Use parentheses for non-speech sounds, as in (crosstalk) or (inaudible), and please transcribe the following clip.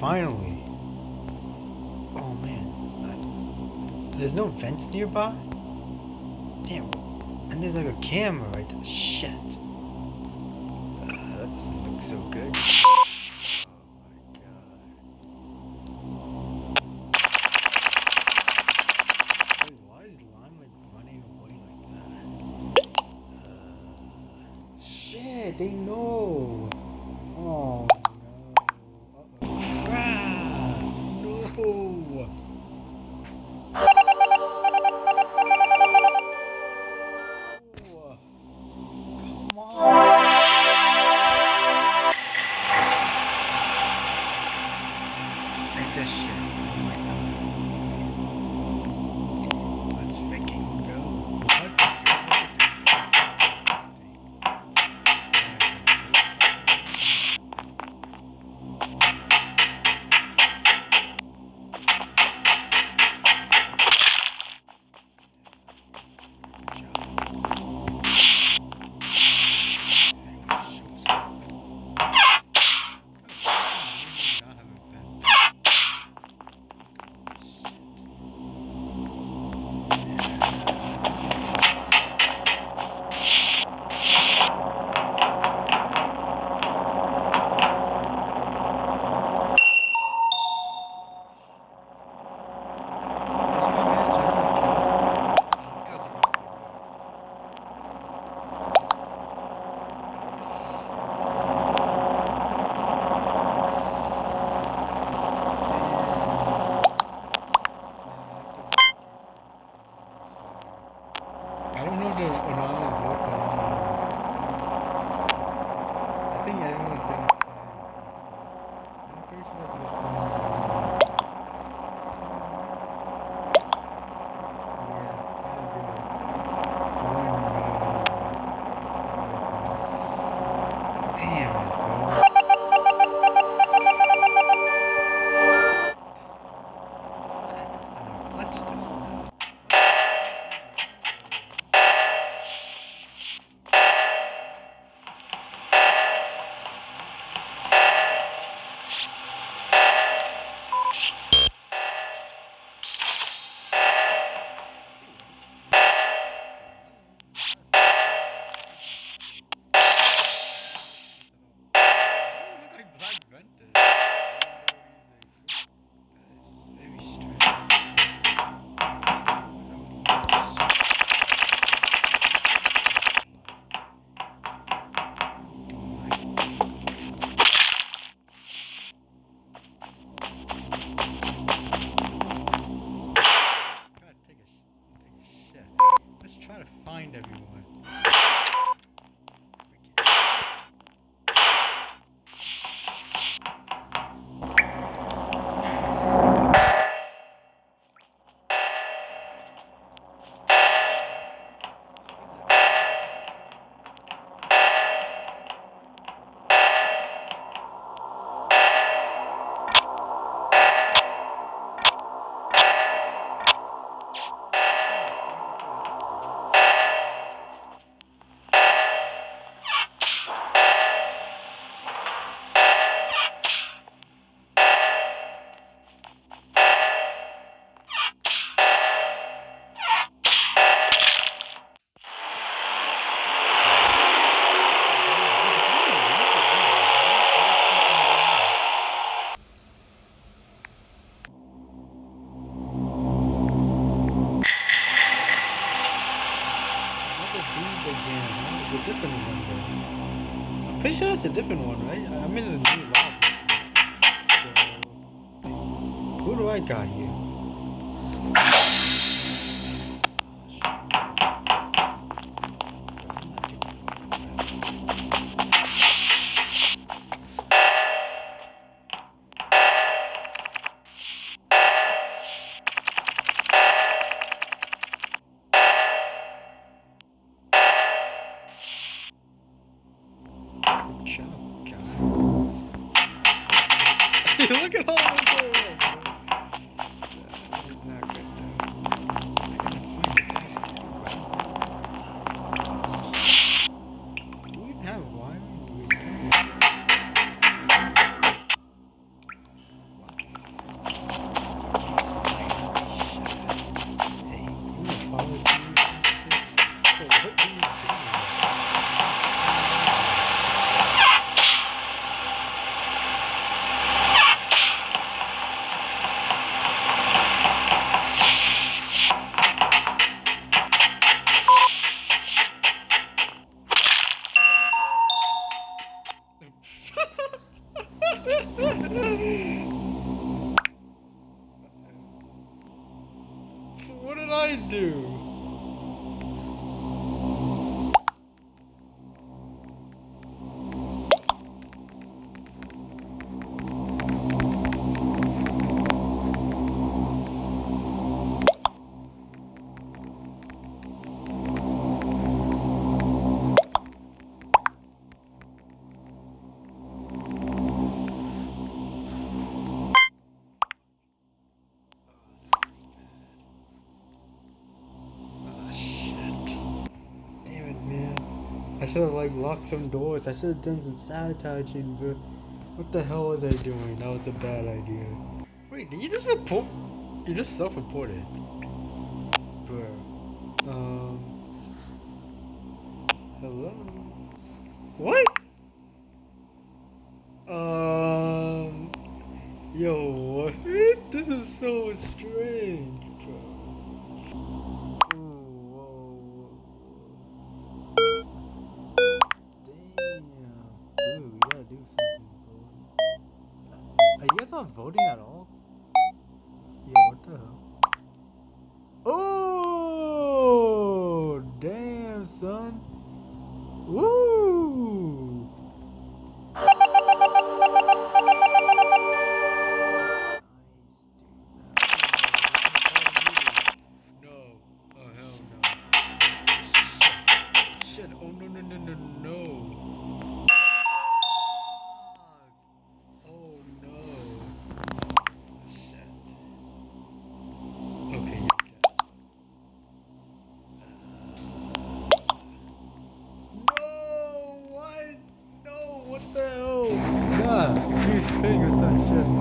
Finally. Vents nearby? Damn. And there's like a camera right there. Shit. Uh, that doesn't look so good. I'm pretty Not again. huh? It's a different one though. I'm pretty sure it's a different one, right? I'm in a new lobby. So, who do I got here? apologies. (laughs) Look at all should have like locked some doors. I should have done some sabotaging, but what the hell was I doing? That was a bad idea. Wait, did you just report? You just self-reported, bro. Um. Hello. What? Um. Yo, what? (laughs) This is so strange. 好厉害哦这个战线。